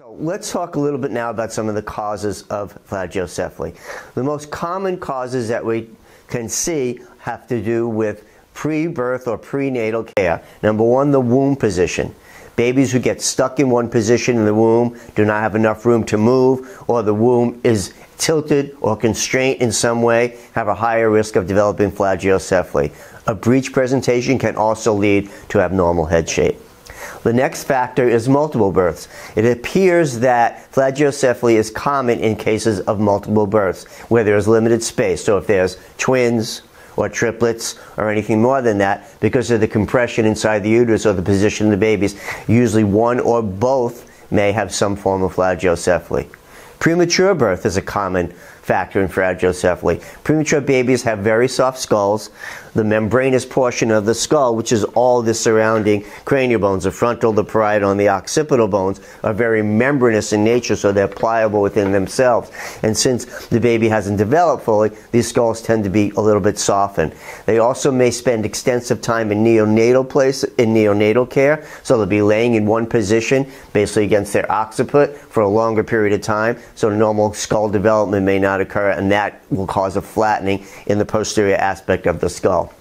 So let's talk a little bit now about some of the causes of plagiocephaly. The most common causes that we can see have to do with pre-birth or prenatal care. Number one, the womb position. Babies who get stuck in one position in the womb do not have enough room to move, or the womb is tilted or constrained in some way, have a higher risk of developing plagiocephaly. A breech presentation can also lead to abnormal head shape. The next factor is multiple births. It appears that plagiocephaly is common in cases of multiple births where there is limited space. So if there's twins or triplets or anything more than that, because of the compression inside the uterus or the position of the babies, usually one or both may have some form of plagiocephaly. Premature birth is a common factor in fragile plagiocephaly. Premature babies have very soft skulls. The membranous portion of the skull, which is all the surrounding cranial bones, the frontal, the parietal, and the occipital bones, are very membranous in nature, so they're pliable within themselves. And since the baby hasn't developed fully, these skulls tend to be a little bit softened. They also may spend extensive time in neonatal place in neonatal care, so they'll be laying in one position, basically against their occiput, for a longer period of time. So normal skull development may not occur, and that will cause a flattening in the posterior aspect of the skull.